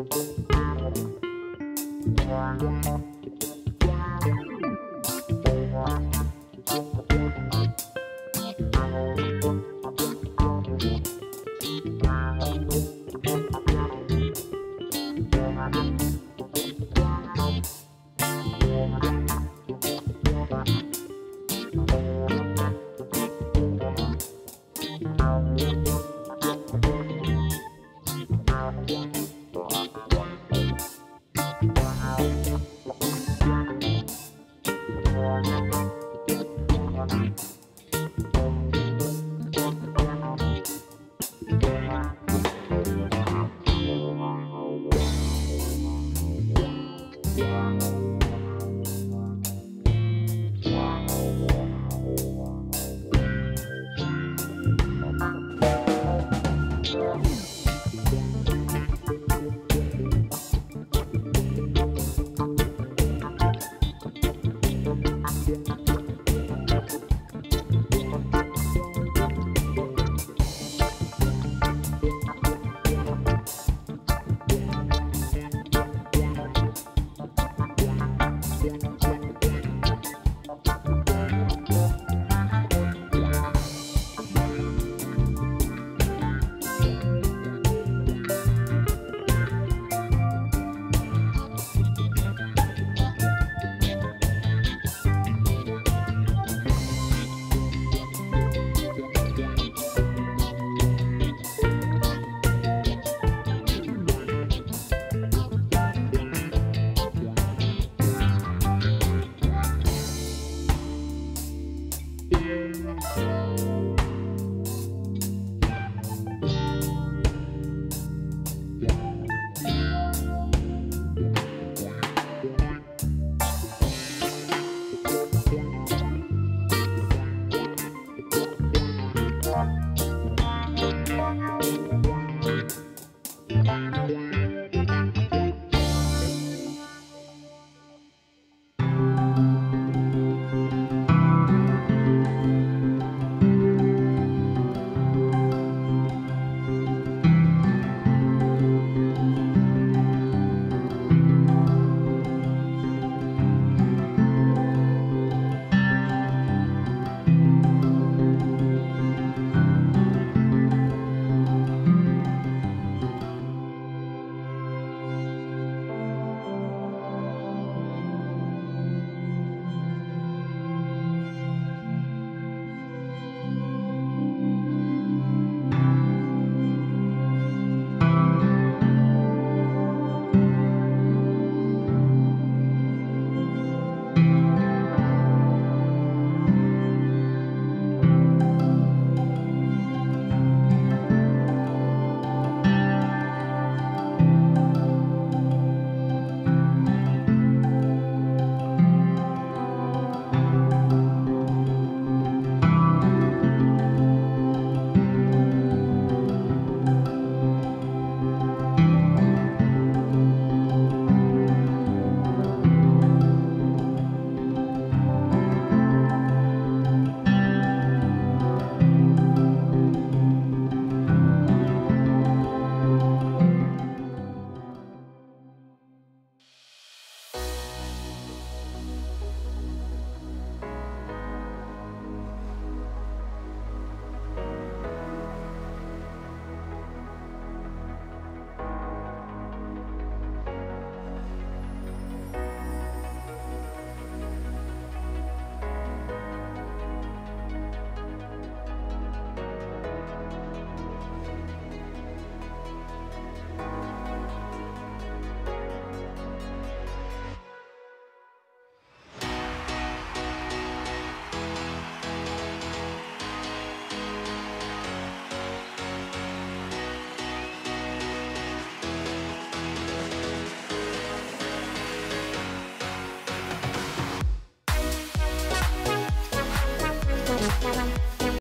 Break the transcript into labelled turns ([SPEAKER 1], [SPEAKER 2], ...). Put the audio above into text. [SPEAKER 1] Thank you. Thank you. Bye.